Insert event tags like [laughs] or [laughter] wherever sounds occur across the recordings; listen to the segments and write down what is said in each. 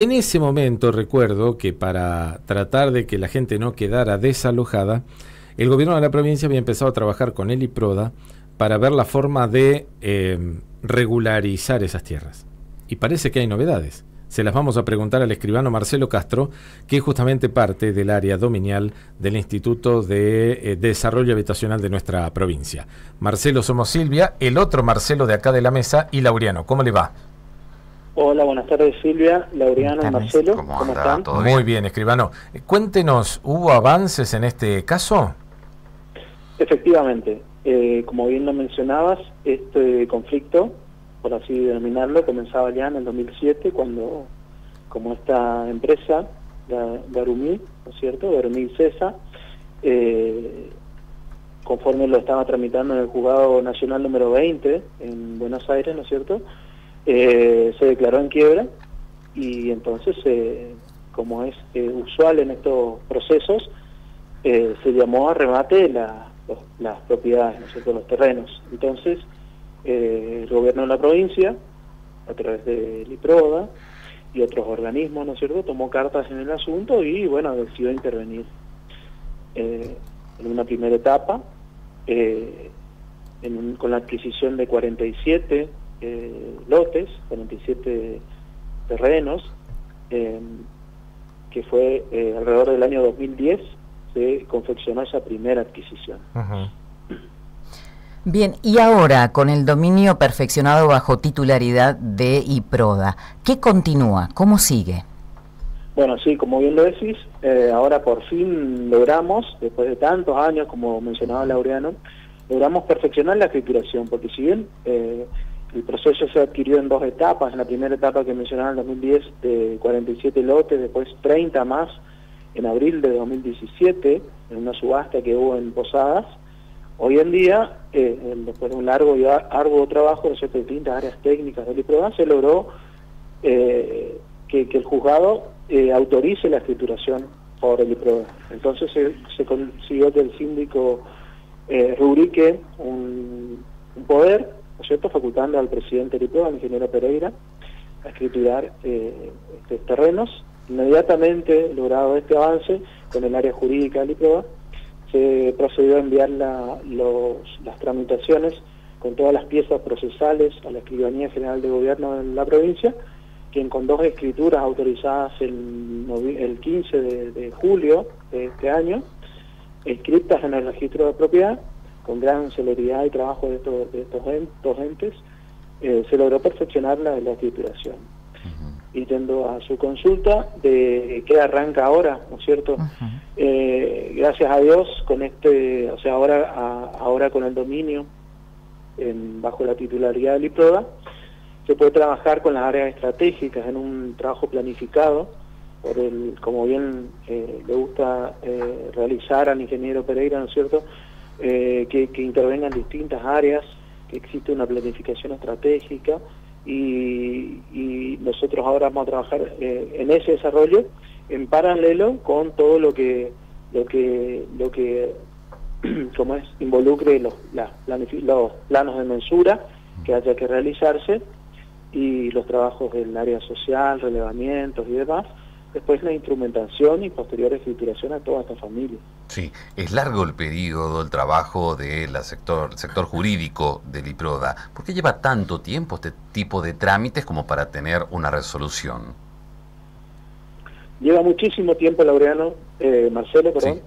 En ese momento recuerdo que para tratar de que la gente no quedara desalojada, el gobierno de la provincia había empezado a trabajar con el IPRODA para ver la forma de em, regularizar esas tierras. Y parece que hay novedades. Se las vamos a preguntar al escribano Marcelo Castro, que es justamente parte del área dominial del Instituto de eh, Desarrollo Habitacional de nuestra provincia. Marcelo, somos Silvia, el otro Marcelo de acá de la mesa y Laureano. ¿Cómo le va? Hola, buenas tardes Silvia, Laureano y Marcelo. ¿Cómo, están? Muy bien, escribano. Cuéntenos, ¿hubo avances en este caso? Efectivamente, eh, como bien lo mencionabas, este conflicto, por así denominarlo, comenzaba ya en el 2007 cuando, como esta empresa, Garumí, ¿no es cierto?, Garumí Cesa, eh, conforme lo estaba tramitando en el juzgado nacional número 20 en Buenos Aires, ¿no es cierto?, eh, se declaró en quiebra y entonces, eh, como es eh, usual en estos procesos, se llamó a remate las propiedades, ¿no los terrenos. Entonces, el gobierno de la provincia, a través de Liproda y otros organismos, ¿no es cierto?, tomó cartas en el asunto y, bueno, decidió intervenir. en una primera etapa, con la adquisición de 47 eh, lotes, 47 terrenos, em, que fue eh, alrededor del año 2010, se confeccionó esa primera adquisición. Bien, y ahora con el dominio perfeccionado bajo titularidad de IPRODA, ¿qué continúa? ¿Cómo sigue? Bueno, sí, como bien lo decís, eh, ahora por fin logramos, después de tantos años, como mencionaba Laureano, logramos perfeccionar la escrituración, porque si bien eh, el proceso se adquirió en dos etapas. En la primera etapa que mencionaba en 2010 de 47 lotes, después 30 más en abril de 2017, en una subasta que hubo en Posadas. Hoy en día, eh, después de un largo y arduo trabajo de distintas áreas técnicas del IPRODA, se logró eh, que, el juzgado eh, autorice la escrituración por el. Entonces se, consiguió que el síndico rubrique un, un poder ¿no facultando al presidente del al ingeniero Pereira, a escriturar eh, estos terrenos. Inmediatamente, logrado este avance, con el área jurídica del IPROA, se procedió a enviar las tramitaciones con todas las piezas procesales a la Escribanía General de Gobierno de la provincia, quien con dos escrituras autorizadas el, 15 de, de julio de este año, escritas en el registro de propiedad, con gran celeridad y trabajo de estos, de estos entes, eh, se logró perfeccionar la, la titulación. Y yendo a su consulta de qué arranca ahora, ¿no es cierto? Eh, gracias a Dios, con este, o sea, ahora, ahora con el dominio en, bajo la titularidad del IPRODA, se puede trabajar con las áreas estratégicas en un trabajo planificado, por el, como bien eh, le gusta realizar al ingeniero Pereira, ¿no es cierto?, eh, que, intervengan distintas áreas, que existe una planificación estratégica y, nosotros ahora vamos a trabajar eh, en ese desarrollo en paralelo con todo lo que lo que lo que [clears throat] como es involucre los, los planos de mensura que haya que realizarse y los trabajos del área social, relevamientos y demás, después la instrumentación y posterior escrituración a toda esta familia. Sí, es largo el periodo, el trabajo del sector, sector jurídico del IPRODA. ¿Por qué lleva tanto tiempo este tipo de trámites como para tener una resolución? Lleva muchísimo tiempo, Laureano, eh, Marcelo, perdón.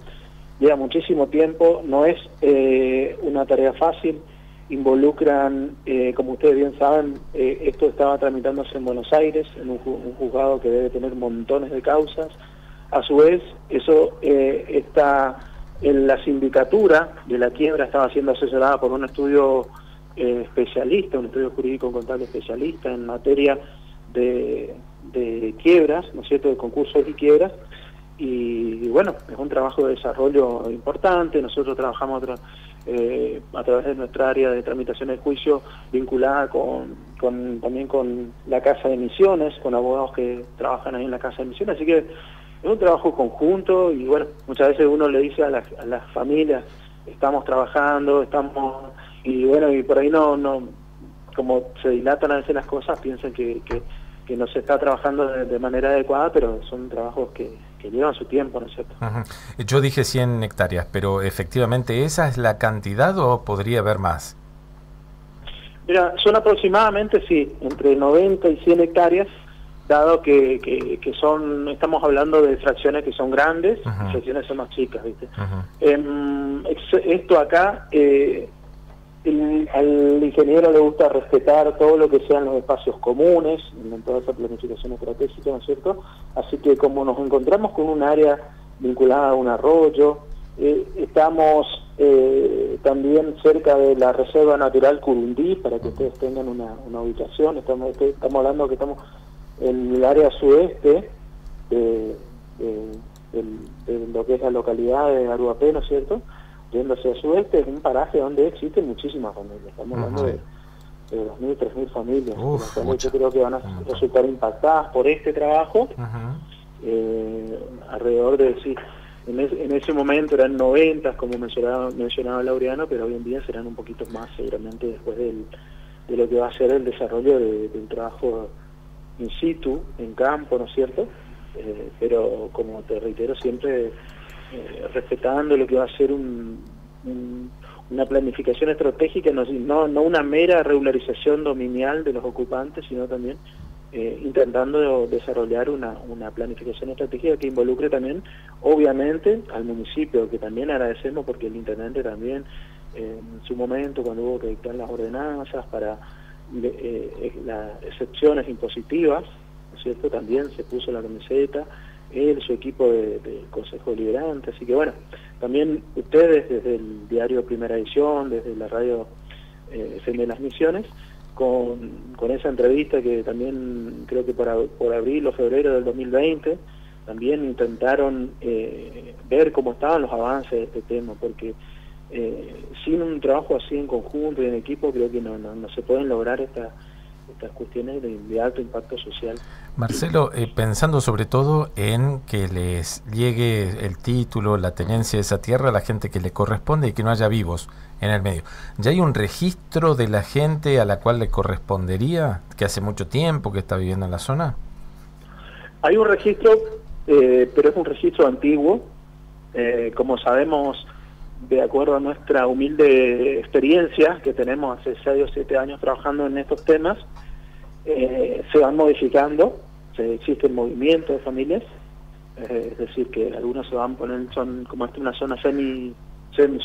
Lleva muchísimo tiempo, no es eh, una tarea fácil involucran, eh, como ustedes bien saben, eh, esto estaba tramitándose en Buenos Aires, en un, juzgado que debe tener montones de causas. A su vez, eso eh, está en la sindicatura de la quiebra, estaba siendo asesorada por un estudio especialista, un estudio jurídico contable especialista en materia de, de quiebras, ¿no es cierto?, de concursos y quiebras, y, bueno, es un trabajo de desarrollo importante, nosotros trabajamos eh, a través de nuestra área de tramitación de juicio vinculada con, también con la Casa de Misiones, con abogados que trabajan ahí en la Casa de Misiones, así que es un trabajo conjunto y bueno, muchas veces uno le dice a, las familias, estamos trabajando, estamos, y bueno, y por ahí no, no como se dilatan a veces las cosas, piensan que, que no se está trabajando de, manera adecuada, pero son trabajos que, llevan su tiempo, ¿no es cierto? Yo dije 100 hectáreas, pero efectivamente esa es la cantidad o podría haber más? Mira, son aproximadamente, sí, entre 90 y 100 hectáreas, dado que, que, son, estamos hablando de fracciones que son grandes, fracciones son más chicas, ¿viste? Em, esto acá, eh, al ingeniero le gusta respetar todo lo que sean los espacios comunes, en toda esa planificación estratégica, ¿no es cierto? Así que como nos encontramos con un área vinculada a un arroyo, eh, estamos eh, también cerca de la Reserva Natural Curundí, para que ustedes tengan una, ubicación. Estamos, este, estamos hablando que estamos en el área sudeste de, lo que es la localidad de Aruapé, ¿no es cierto? Yendo hacia el sudeste, es un paraje donde existen muchísimas familias. Estamos hablando de, de 2.000, 3.000 familias. yo creo que van a resultar impactadas por este trabajo. Eh, alrededor de, sí, en, ese momento eran 90, como mencionaba, mencionaba Laureano, pero hoy en día serán un poquito más seguramente después del, de lo que va a ser el desarrollo de, del trabajo in situ, en campo, ¿no es cierto? Eh, pero como te reitero, siempre eh, respetando lo que va a ser un, una planificación estratégica, no, una mera regularización dominial de los ocupantes, sino también eh, intentando desarrollar una, planificación estratégica que involucre también, obviamente, al municipio, que también agradecemos porque el intendente también, en su momento, cuando hubo que dictar las ordenanzas para eh, las excepciones impositivas, ¿no es cierto? También se puso la camiseta, él, su equipo de, Consejo Deliberante, así que bueno, también ustedes desde el diario Primera Edición, desde la radio eh, de las Misiones, con, con, esa entrevista que también creo que por, por abril o febrero del 2020 también intentaron eh, ver cómo estaban los avances de este tema, porque eh, sin un trabajo así en conjunto y en equipo creo que no, no, se pueden lograr estas estas cuestiones de, alto impacto social. Marcelo, eh, pensando sobre todo en que les llegue el título, la tenencia de esa tierra a la gente que le corresponde y que no haya vivos en el medio. ¿Ya hay un registro de la gente a la cual le correspondería, que hace mucho tiempo que está viviendo en la zona? Hay un registro, eh, pero es un registro antiguo. Eh, como sabemos, de acuerdo a nuestra humilde experiencia que tenemos hace 6 o 7 años trabajando en estos temas, eh, se van modificando, se, existen movimientos de familias, es decir, que algunos se van poner, son como esta una zona semi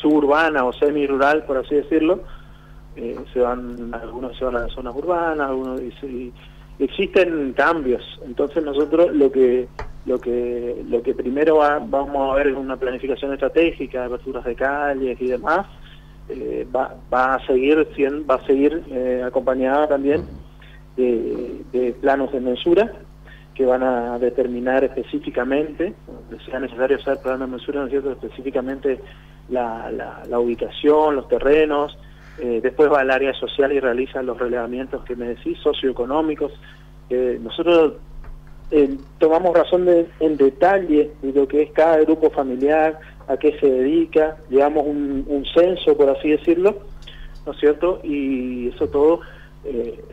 suburbana o semi-rural, por así decirlo, eh, se van, algunos se van a las zonas urbanas, algunos y, existen cambios. Entonces nosotros lo que lo que lo que primero vamos a ver es una planificación estratégica, aperturas de calles y demás. Eh, va, va a seguir va a seguir eh, acompañada también de, planos de mensura que van a determinar específicamente, sea necesario hacer planos de mensura, ¿no es cierto?, específicamente la, ubicación, los terrenos, eh, después va al área social y realiza los relevamientos que me decís, socioeconómicos. Nosotros eh, tomamos razón de, en detalle de lo que es cada grupo familiar, a qué se dedica, llevamos un, censo, por así decirlo, ¿no es cierto? Y eso todo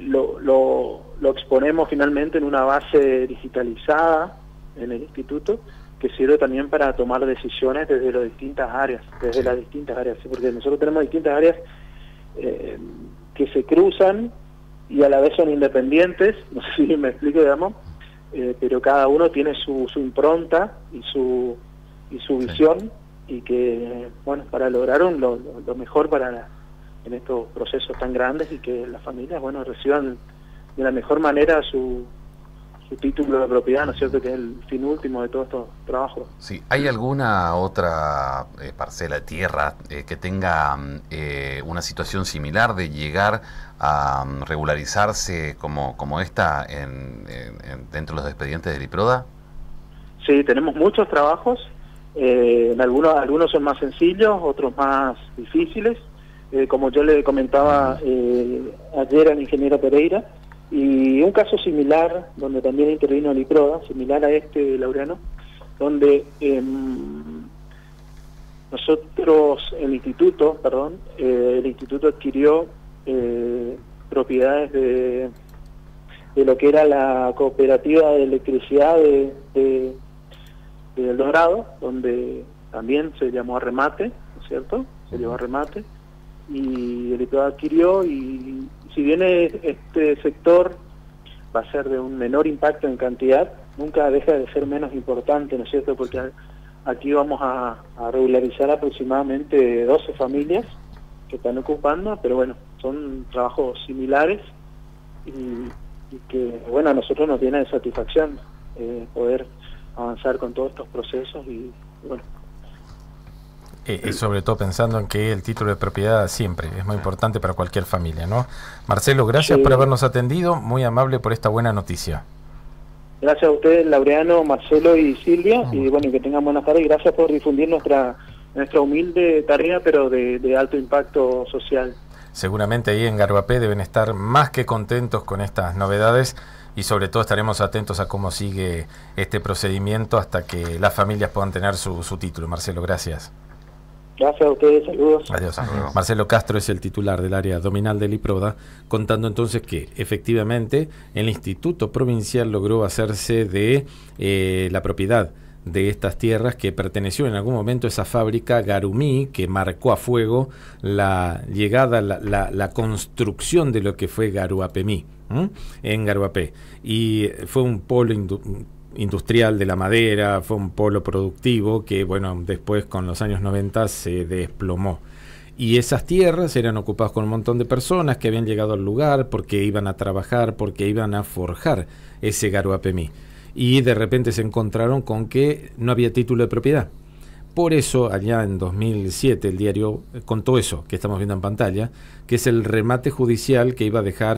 lo, lo, lo exponemos finalmente en una base digitalizada en el instituto que sirve también para tomar decisiones desde las distintas áreas, desde las distintas áreas, porque nosotros tenemos distintas áreas eh, que se cruzan y a la vez son independientes, [laughs] no sé si me explico, digamos, eh, pero cada uno tiene su, su impronta y su, y su visión y que, bueno, para lograr lo, lo mejor para en estos procesos tan grandes y que las familias, bueno, reciban de la mejor manera su, su título de propiedad, ¿no es cierto?, que es el fin último de todos estos trabajos. Sí, ¿hay alguna otra eh, parcela de tierra eh, que tenga mm, eh, una situación similar de llegar a mm, regularizarse como, como esta en, dentro de los expedientes de Liproda? Sí, tenemos muchos trabajos, en algunos, algunos son más sencillos, otros más difíciles. como yo le comentaba ayer al ingeniero Pereira, y un caso similar, donde también intervino el similar a este Laureano, donde em, nosotros, el instituto, perdón, eh, el instituto adquirió eh, propiedades de, de lo que era la cooperativa de electricidad de, de, El Dorado, donde también se llamó a remate, ¿no es cierto? Se llevó a remate y el IPRODA adquirió y si bien este sector va a ser de un menor impacto en cantidad, nunca deja de ser menos importante, ¿no es cierto? Porque aquí vamos a, regularizar aproximadamente 12 familias que están ocupando, pero bueno, son trabajos similares y, que, bueno, a nosotros nos tiene de satisfacción eh, poder avanzar con todos estos procesos y, bueno, y sobre todo pensando en que el título de propiedad siempre es muy importante para cualquier familia, ¿no? Marcelo, gracias por habernos atendido, muy amable por esta buena noticia. Gracias a ustedes, Laureano, Marcelo y Silvia, y bueno, que tengan buenas tardes y gracias por difundir nuestra nuestra humilde tarea, pero de, alto impacto social. Seguramente ahí en Garguapé deben estar más que contentos con estas novedades y sobre todo estaremos atentos a cómo sigue este procedimiento hasta que las familias puedan tener su, su título. Marcelo, gracias. Gracias a ustedes, saludos. Adiós. Marcelo Castro es el titular del área dominal del IPRODA, contando entonces que efectivamente el Instituto Provincial logró hacerse de eh, la propiedad de estas tierras que perteneció en algún momento a esa fábrica Garumí que marcó a fuego la llegada, la, la, construcción de lo que fue Garuapemí en Garuapé. Y fue un polo industrial de la madera, fue un polo productivo que, bueno, después con los años 90 se desplomó. Y esas tierras eran ocupadas con un montón de personas que habían llegado al lugar porque iban a trabajar, porque iban a forjar ese garuapemí. Y de repente se encontraron con que no había título de propiedad. Por eso, allá en 2007, el diario contó eso que estamos viendo en pantalla, que es el remate judicial que iba a dejar